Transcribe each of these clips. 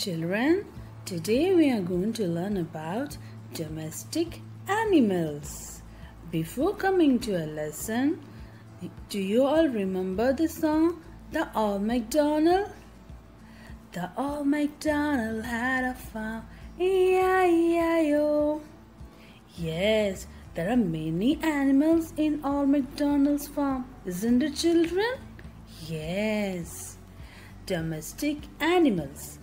Children, today we are going to learn about domestic animals. Before coming to a lesson, do you all remember the song The Old MacDonald? The Old MacDonald had a farm, E-I-E-I-O. Yes, there are many animals in Old MacDonald's farm, isn't it, children? Yes. Domestic animals.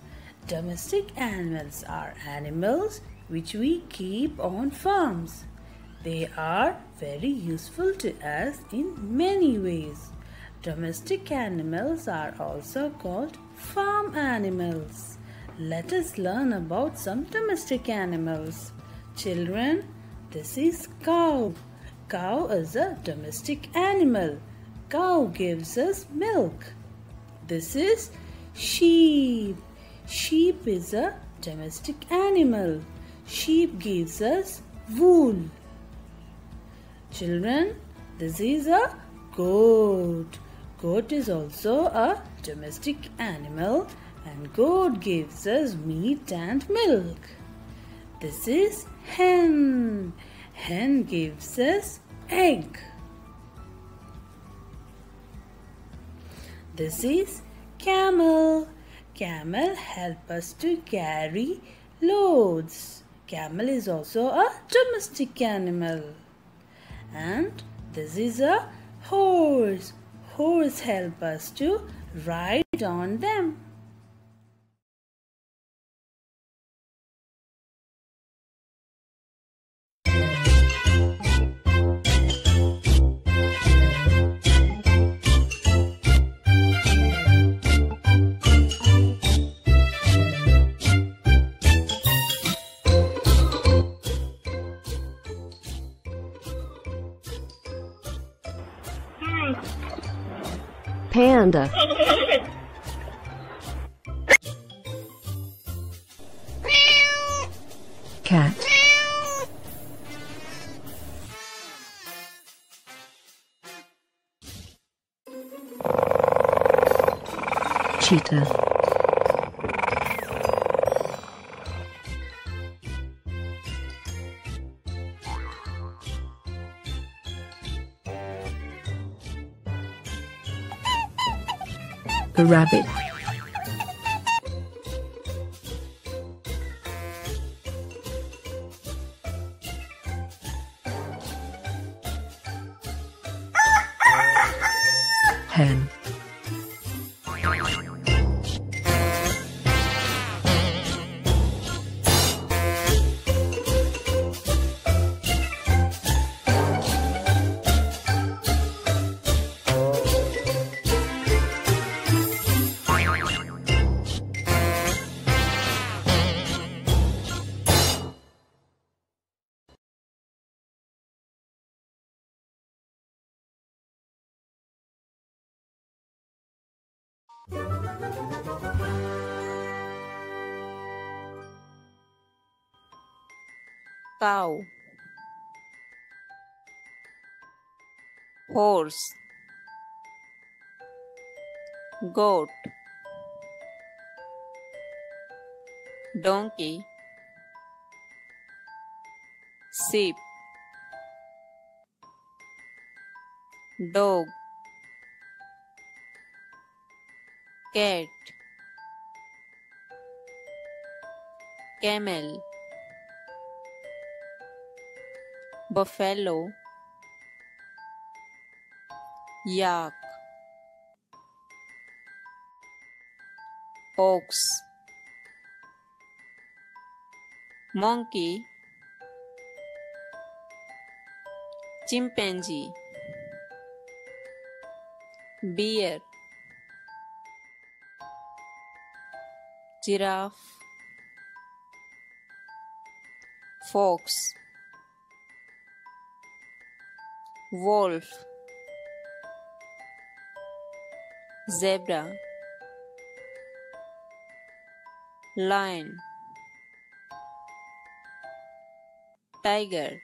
Domestic animals are animals which we keep on farms. They are very useful to us in many ways. Domestic animals are also called farm animals. Let us learn about some domestic animals. Children, this is cow. Cow is a domestic animal. Cow gives us milk. This is sheep. Sheep is a domestic animal. Sheep gives us wool. Children, this is a goat. Goat is also a domestic animal and goat gives us meat and milk. This is hen. Hen gives us egg. This is camel. Camel help us to carry loads. Camel is also a domestic animal. And this is a horse. Horse help us to ride on them. Panda. Cat. Cheetah. The rabbit. Hen. Cow horse. Goat. Donkey. Sheep. Dog cat camel buffalo yak ox monkey chimpanzee bear giraffe fox. Wolf. Zebra. Lion. Tiger.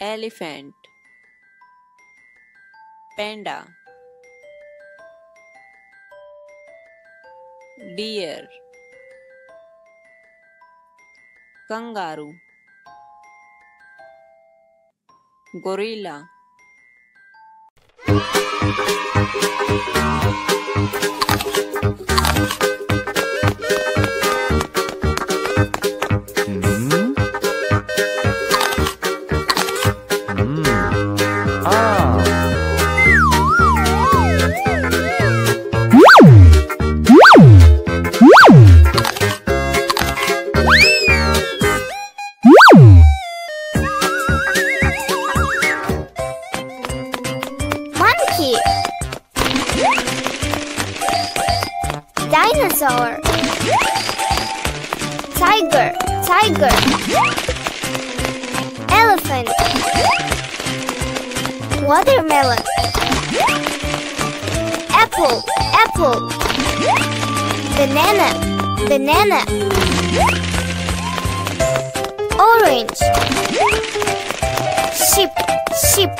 Elephant. Panda deer kangaroo. Gorilla Tiger. Tiger. Elephant. Watermelon. Apple. Apple. Banana. Banana. Orange. Sheep. Sheep.